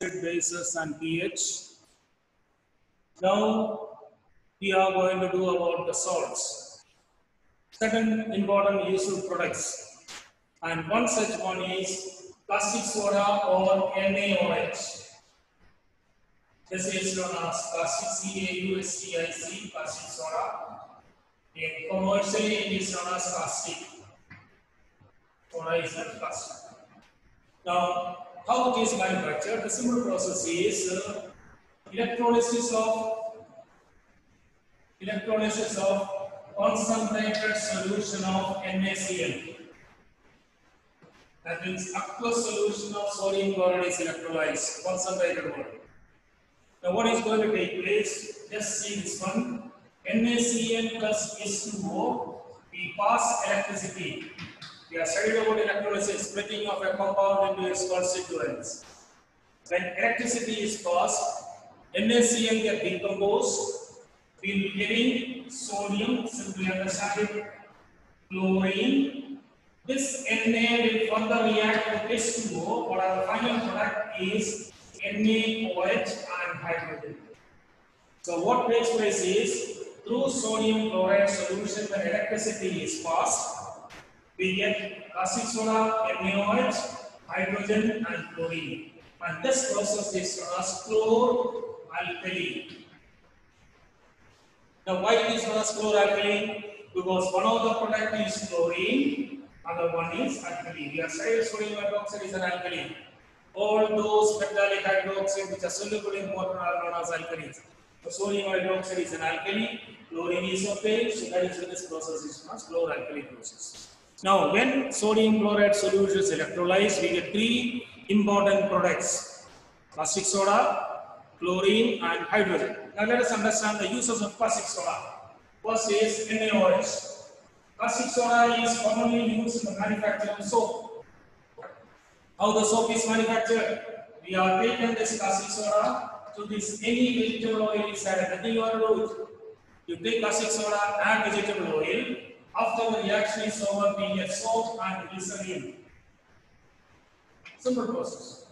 bases and pH. Now we are going to do about the salts. Certain important useful products. And one such one is caustic soda or NaOH. This is known as plastic CaUSTIC, plastic soda. And commercially it is known as plastic. Soda is not plastic. Now, how it is manufactured? The simple process is uh, electrolysis of electrolysis of concentrated solution of NaCl. That means aqueous solution of sodium chloride is electrolyzed, concentrated one. Now what is going to take place? Just see this one. NaCl plus H2O, we pass electricity. We are studying about electrolysis, splitting of a compound into its constituents. When electricity is passed, NaCl get decomposed, we will be getting sodium, simply understand chlorine. This Na will further react with H2O, but our final product is NaOH and hydrogen. So what takes place is, through sodium chloride solution, when electricity is passed, we get caustic soda, NaOH, hydrogen and chlorine. And this process is known as chloralkali. Now why it is known as chloralkali? Because one of the product is chlorine, other one is alkali. We are saying sodium hydroxide is an alkali. All those metallic hydroxide which are soluble in water are known as alkalis. So sodium hydroxide is an alkali, chlorine is a base, so that is why this process is known as chloralkali process. Now, when sodium chloride solution is electrolyzed, we get three important products caustic soda, chlorine, and hydrogen. Now, let us understand the uses of caustic soda. First is NaOH. Caustic soda is commonly used in the manufacture of soap. How the soap is manufactured? We are taking this caustic soda to this any vegetable oil is. Nothing you are. You take caustic soda and vegetable oil after the reaction is over, we get soap and glycerin. Simple process.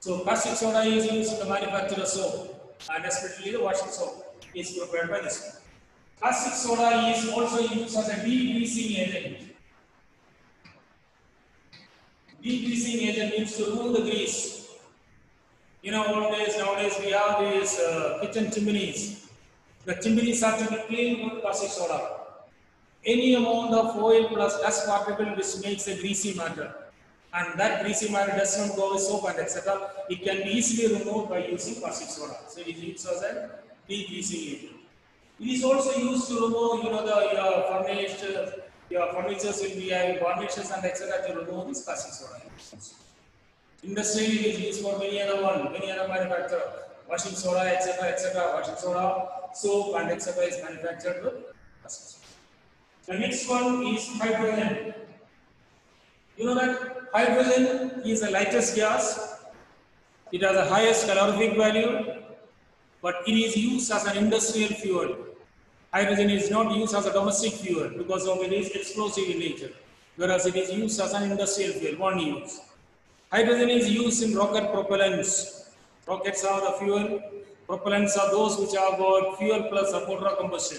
So caustic soda is used the manufacture soap and especially the washing soap is prepared by this. Caustic soda is also used as a degreasing agent. Degreasing agent means to remove the grease. You know, nowadays, nowadays we have these uh, kitchen chimneys. The chimneys have to be cleaned with caustic soda any amount of oil plus dust particle which makes a greasy matter and that greasy matter does not go with soap and etc. It can be easily removed by using caustic soda. So it is used as a degreasing agent. It is also used to remove, you know, the your furniture, your furnitures will be uh, having varnishes and etc. to remove this caustic soda. Industrially, it is used for many other one, many other manufacturer, washing soda, etc., etc. Washing soda, soap and etc. is manufactured with caustic soda. The next one is hydrogen. You know that hydrogen is the lightest gas. It has the highest calorific value, but it is used as an industrial fuel. Hydrogen is not used as a domestic fuel because of it is explosive in nature, whereas it is used as an industrial fuel, one use. Hydrogen is used in rocket propellants. Rockets are the fuel, propellants are those which are fuel plus a motor combustion.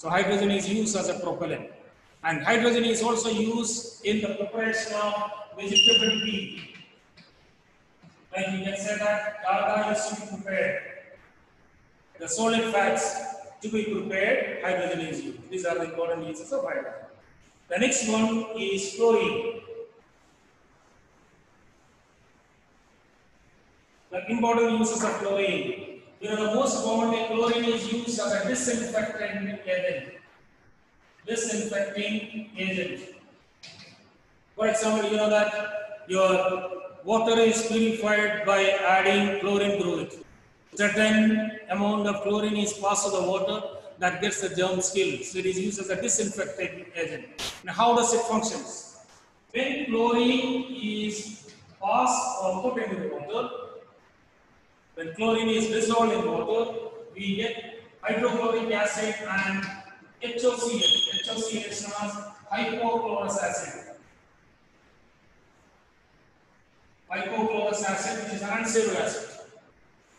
So hydrogen is used as a propellant. And hydrogen is also used in the preparation of vegetable ghee. Like you can say that dalda is to be prepared. The solid fats to be prepared, hydrogen is used. These are the important uses of hydrogen. The next one is chlorine. The important uses of chlorine. You know, the most commonly chlorine is used as a disinfectant agent. Disinfecting agent. For example, you know that your water is purified by adding chlorine to it. Certain amount of chlorine is passed to the water that gets the germs killed. So it is used as a disinfecting agent. Now, how does it function? When chlorine is passed or put into the water, when chlorine is dissolved in water, we get hydrochloric acid and HOCl. HOCl is known as hypochlorous acid. Hypochlorous acid which is an unstable acid.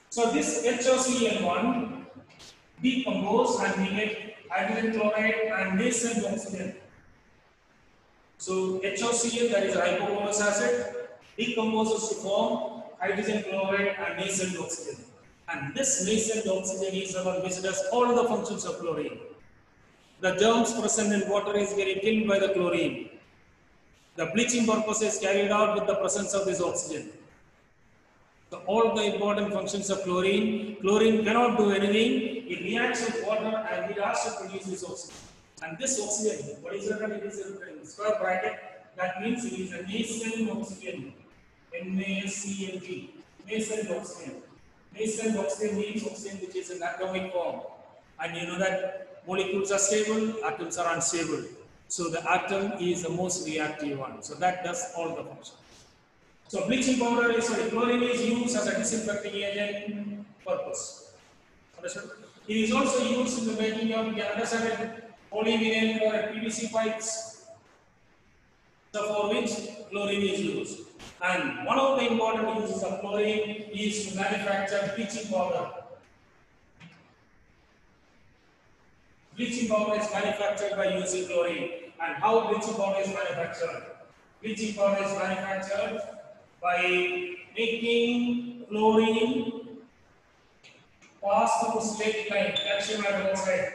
So this HOCl1 decompose and we get hydrogen chloride and this nascent oxygen. So HOCl that is hypochlorous acid decomposes to form hydrogen chloride and nascent oxygen. And this nascent oxygen is which does all the functions of chlorine. The germs present in water is getting killed by the chlorine. The bleaching purpose is carried out with the presence of this oxygen. So all the important functions of chlorine, chlorine cannot do anything. It reacts with water and it has to produce this oxygen. And this oxygen, what is written in this square bracket? That means it is a nascent oxygen. NaCl. Nascent oxygen. Nascent oxygen means oxygen which is in atomic form. And you know that molecules are stable, atoms are unstable. So the atom is the most reactive one. So that does all the functions. So bleaching powder is sorry, chlorine is used as a disinfecting agent purpose. Understood? It is also used in the making of you understand it, polyvinyl or PVC pipes. So for which chlorine is used. And one of the important uses of chlorine is to manufacture bleaching powder. Bleaching powder is manufactured by using chlorine. And how bleaching powder is manufactured? Bleaching powder is manufactured by making chlorine pass through slaked lime calcium hydroxide.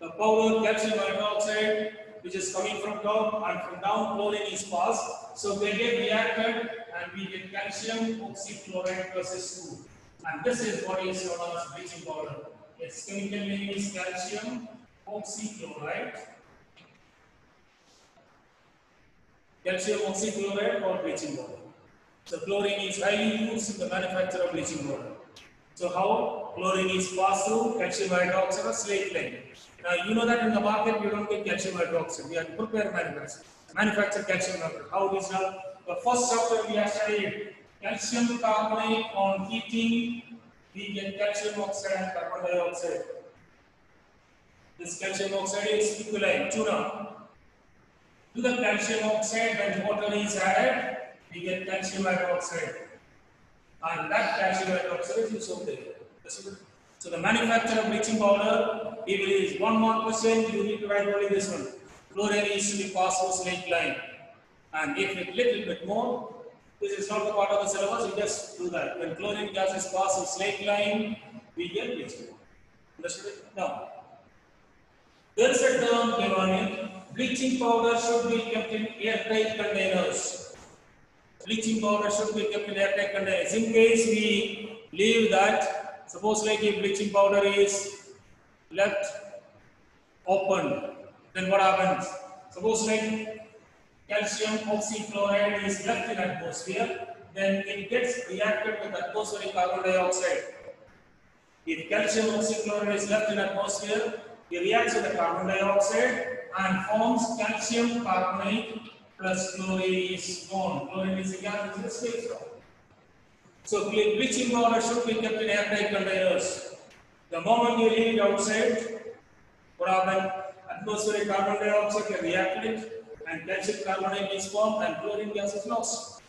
The powder calcium hydroxide which is coming from top and from down chlorine is passed. So they get reacted and we get calcium oxychloride plus S2. And this is what is known as bleaching powder. Its chemical name is calcium oxychloride. Calcium oxychloride or bleaching powder. So chlorine is highly used in the manufacture of bleaching powder. So how chlorine is passed through calcium hydroxide or slaked lime. Now you know that in the market you don't get calcium hydroxide. We have to prepare manufacture, manufacture calcium hydroxide. How it is done? The first chapter we have studied calcium carbonate on heating. We get calcium oxide and carbon dioxide. This calcium oxide is equivalent tuna. To the calcium oxide when water is added, we get calcium hydroxide. And that calcium hydroxide is over there. So the manufacture of bleaching powder, if it is one more question, you need to write only this one. Chlorine is to be passed through slaked lime. And if it little bit more, this is not the part of the syllabus, you just do that. When chlorine gas is passed slaked lime, we get bleaching. Understood? Now, there is a term given in bleaching powder should be kept in airtight containers. Bleaching powder should be kept in airtight containers. In case we leave that, suppose like if bleaching powder is left open, then what happens? Suppose like calcium oxychloride is left in atmosphere, then it gets reacted with atmospheric carbon dioxide. If calcium oxychloride is left in atmosphere, it reacts with the carbon dioxide and forms calcium carbonate plus chlorine is gone. Chlorine is a gas which is space form. So bleaching powder should be kept in airtight containers. The moment you leave it outside, what happens? Atmospheric carbon dioxide can react with it and calcium carbonate is formed and chlorine gas is lost.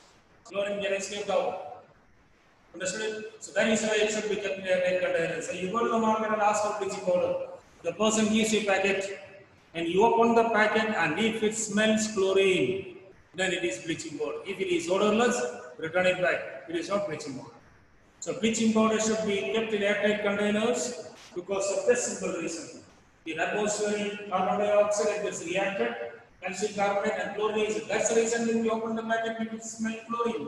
Chlorine gas escaped out. Understood? So that is why it should be kept in airtight containers. So you go to the market and ask for bleaching powder. The person gives you a packet and you open the packet and if it smells chlorine, then it is bleaching powder. If it is odorless, return it back. It is not bleaching powder. So bleaching powder should be kept in airtight containers because of this simple reason. The atmospheric carbon dioxide gets reacted, calcium carbonate and chlorine is. That's the reason when we open the packet, we will smell chlorine.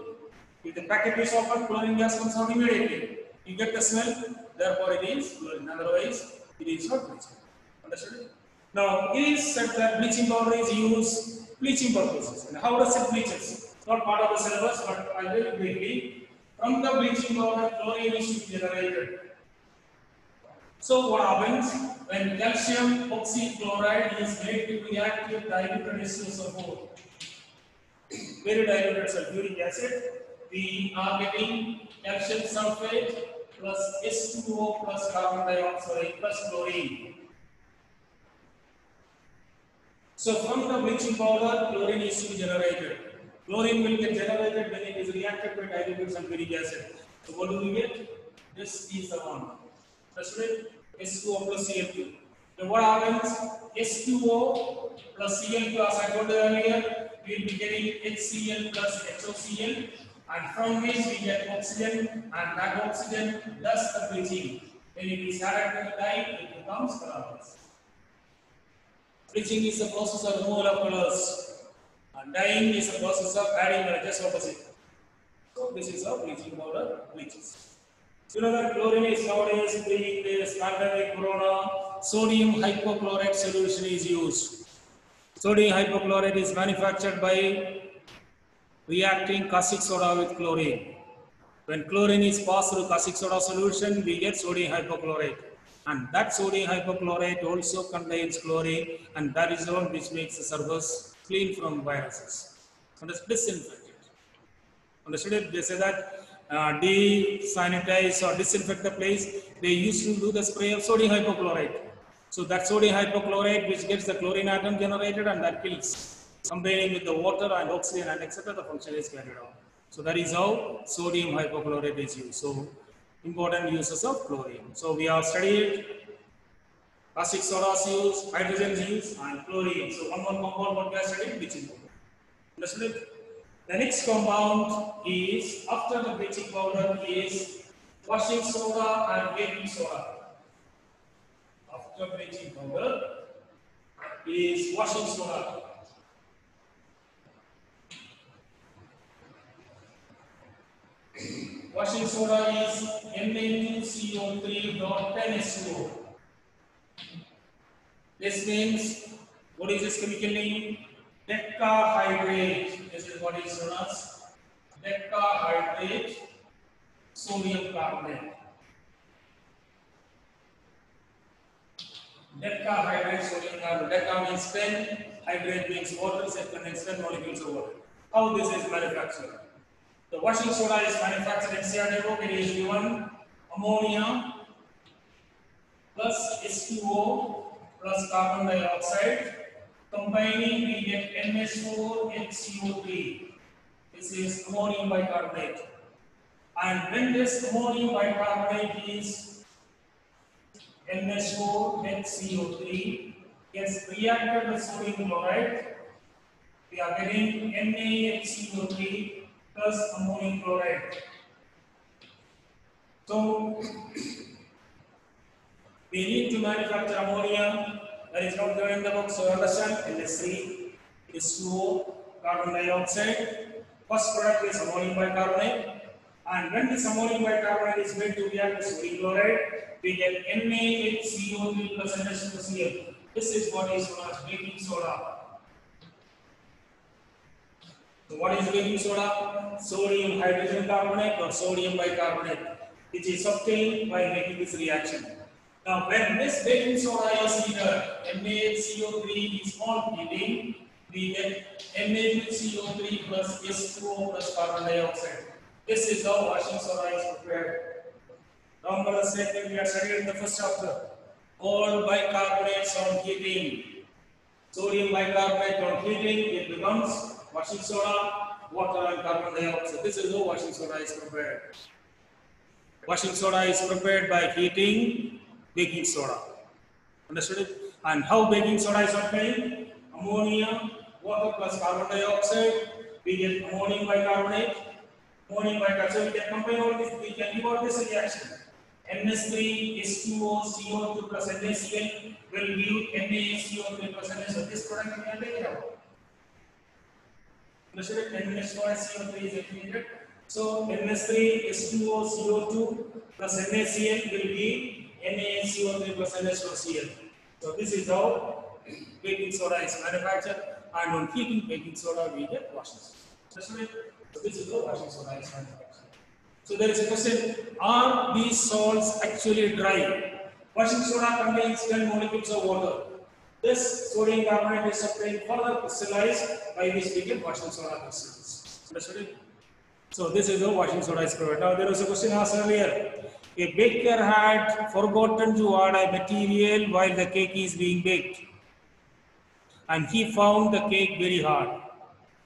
If the packet is open, chlorine gas comes out immediately. You get the smell, therefore it is chlorine. Otherwise, it is not bleaching. Understood? Now, it is said that bleaching powder is used bleaching purposes. And how does it bleaches? Not part of the syllabus, but I'll tell you briefly. From the bleaching powder, chlorine is generated. So what happens when calcium oxychloride is made to react with diluted H2SO4? Very diluted sulfuric acid. We are getting calcium sulfate plus H2O plus carbon dioxide plus chlorine. So from the bleaching powder, chlorine is generated. Chlorine will get generated when it is reacted with diluted sulfuric acid. So what do we get? This is the one. Understood it? H2O plus Cl2. Then what happens? H2O plus Cl2, as I told you earlier, we will be getting HCl plus HOCl, and from which we get oxygen, and that oxygen does the bleaching. When it is added to the dye, it becomes colorless. Bleaching is the process of removal of colors, and dyeing is a process of adding color, just opposite. So this is how bleaching powder bleaches. You know that chlorine is nowadays being this pandemic corona, sodium hypochlorite solution is used. Sodium hypochlorite is manufactured by reacting caustic soda with chlorine. When chlorine is passed through caustic soda solution, we get sodium hypochlorite. And that sodium hypochlorite also contains chlorine, and that is the one which makes the surface clean from viruses. And it's disinfected. Understood it? They say that uh, de-sanitize or disinfect the place. They used to do the spray of sodium hypochlorite. So that sodium hypochlorite which gets the chlorine atom generated and that kills. Combining with the water and oxygen and etc. the function is carried out. So that is how sodium hypochlorite is used. So important uses of chlorine. So we have studied caustic soda use, hydrogen use and chlorine. So one more compound what we are studying bleaching powder. Understood? The next compound is after the bleaching powder is washing soda and baking soda. After bleaching powder is washing soda. Washing soda is Na2CO3.10H2O. This means what is this chemical name? Decahydrate. This is what is known as decahydrate sodium carbonate. Decahydrate sodium carbonate. Deca means 10, hydrate means water, it contains 10 molecules of water. How this is manufactured? The washing soda is manufactured in CRD book. It is given ammonia plus H2O plus carbon dioxide. Combining, we get NH4 HCO3. This is ammonium bicarbonate. And when this ammonium bicarbonate is NH4 HCO3 gets reacted with sodium chloride, we are getting NaHCO3 plus ammonium chloride. So we need to manufacture ammonia that is not given in the book. So understand NH3 is 2O carbon dioxide. First product is ammonium bicarbonate. And when this ammonium bicarbonate is made to react with sodium chloride, we get NaHCO3 plus NH2Cl. This is what is known as baking soda. So what is baking soda? Sodium hydrogen carbonate or sodium bicarbonate, which is obtained by making this reaction. Now, when this baking soda is heated, NaHCO3 is on heating, we get Na2CO3 plus H2O plus carbon dioxide. This is how washing soda is prepared. Remember the same thing we are studying in the first chapter. All bicarbonates on heating. Sodium bicarbonate on heating, it becomes washing soda, water and carbon dioxide. This is how washing soda is prepared. Washing soda is prepared by heating baking soda. Understood it? And how baking soda is obtained? Ammonia, water plus carbon dioxide. We get ammonium bicarbonate. Ammonium bicarbonate. So we can combine all this. We can give out this reaction. NS3 H2O CO2 plus NaCl will give NaCO3 plus NaCl. This product we can take it out. Understood it? NH4 CO3 is accumulated. So NS3 H2O CO2 plus NaCl will be NaCO3 plus NH4Cl. So this is how baking soda is manufactured and on heating baking soda we get washing soda. So this is how washing soda is manufactured. So there is a question, are these salts actually dry? Washing soda contains 10 molecules of water. This sodium carbonate is obtained further crystallized by which we get washing soda crystals. So this is how washing soda is prepared. Now there was a question asked earlier. A baker had forgotten to add a material while the cake is being baked. And he found the cake very hard.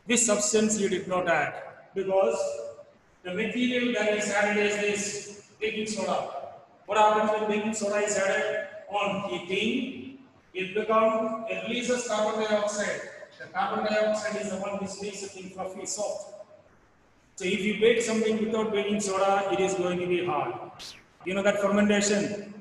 This substance he did not add because the material that is added is this baking soda. What happens when baking soda is added on heating? It becomes, it releases carbon dioxide. The carbon dioxide is the one which makes the thing fluffy, soft. So if you bake something without baking soda, it is going to be hard. You know that fermentation,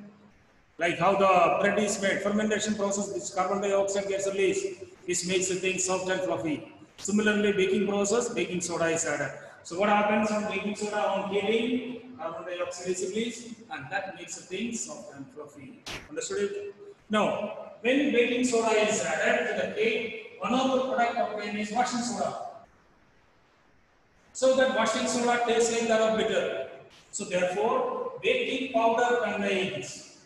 like how the bread is made, fermentation process, which carbon dioxide gets released, this makes the thing soft and fluffy. Similarly, baking process, baking soda is added. So what happens on baking soda on heating? Carbon dioxide is released and that makes the thing soft and fluffy. Understood it? Now, when baking soda is added to the cake, one of the product obtained is washing soda. So that washing soda tastes like that of bitter. So therefore, baking powder contains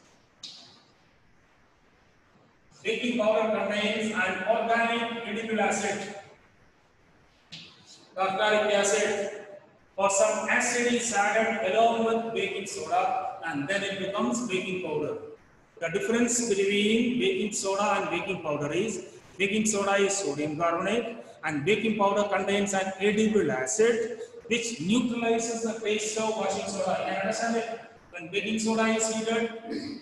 baking powder contains an organic edible acid tartaric acid or some acid along with baking soda and then it becomes baking powder. The difference between baking soda and baking powder is baking soda is sodium carbonate and baking powder contains an edible acid which neutralizes the taste of washing soda. You understand it? When baking soda is heated,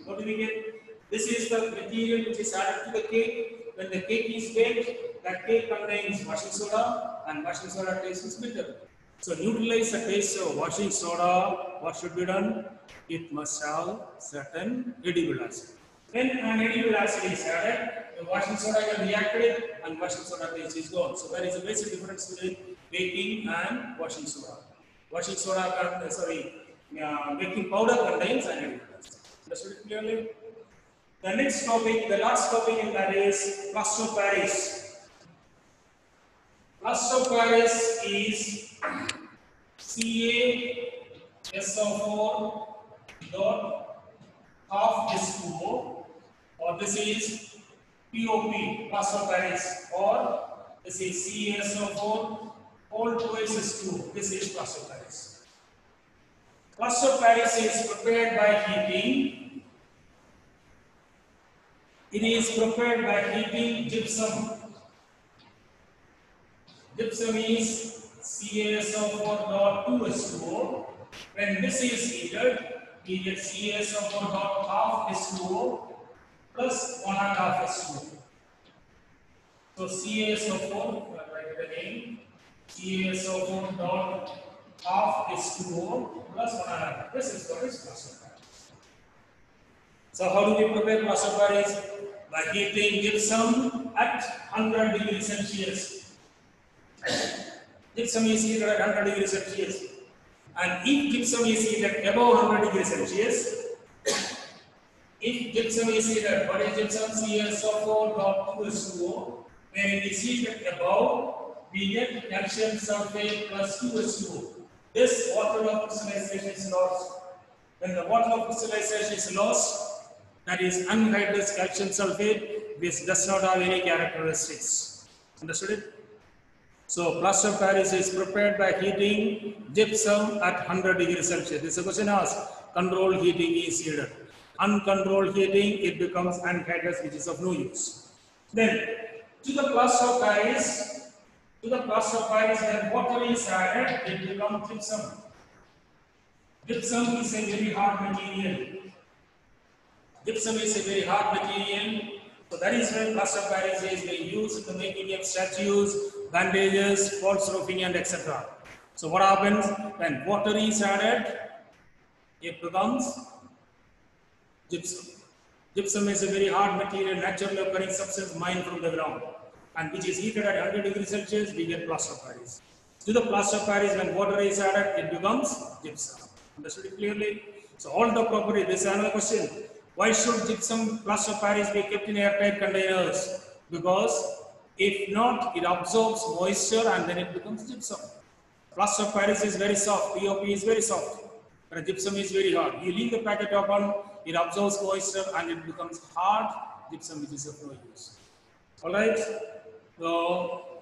what do we get? This is the material which is added to the cake. When the cake is baked, that cake contains washing soda and washing soda taste is bitter. So neutralize the taste of washing soda, what should be done? It must have certain edible acid. When an edible acid is added, the washing soda can react with it and washing soda taste is gone. So there is a basic difference between baking and washing soda. Washing soda, uh, sorry, uh, baking powder contains an edible acid. Understood it clearly? The next topic, the last topic in that is plaster of Paris. Plaster of Paris is CaSO4 dot half H2O or this is POP, plaster of Paris or this is CaSO4 all twice H2O. This is of Paris. Plaster of Paris is prepared by heating it is prepared by heating gypsum. Gypsum is CaSO4.2H2O. When this is heated, we get CaSO4 dot half H2O plus one and a half H2O. So CaSO4, write it again, CaSO4 dot half H2O plus one and a half. This is what is Paris. So how do we prepare plaster Paris? By heating gypsum at 100 degrees Celsius. gypsum is heated at 100 degrees Celsius. And if gypsum is heated above 100 degrees Celsius, if gypsum is heated, what is gypsum? CaSO4.2H2O. When it is heated above, we get calcium sulfate plus 2H2O. This water of crystallization is lost. When the water of crystallization is lost, that is anhydrous calcium sulfate, which does not have any characteristics. Understood it? So plaster of Paris is prepared by heating gypsum at 100 degrees Celsius. This is a question asked. Controlled heating is needed. Uncontrolled heating, it becomes anhydrous, which is of no use. Then, to the plaster of Paris, to the plaster of Paris, when water is added, it becomes gypsum. Gypsum is a very hard material. Gypsum is a very hard material. So that is why plaster of Paris is being used in the making of statues, bandages, false roofing and etc. So what happens when water is added? It becomes gypsum. Gypsum is a very hard material, naturally occurring substance mined from the ground and which is heated at 100 degrees Celsius, we get plaster of Paris. To the plaster of Paris, when water is added, it becomes gypsum. Understood clearly? So all the property, this is another question. Why should gypsum plaster of Paris be kept in airtight containers? Because if not, it absorbs moisture and then it becomes gypsum. Plaster of Paris is very soft, POP is very soft, but gypsum is very hard. You leave the packet open, it absorbs moisture and it becomes hard gypsum which is of no use. Alright, so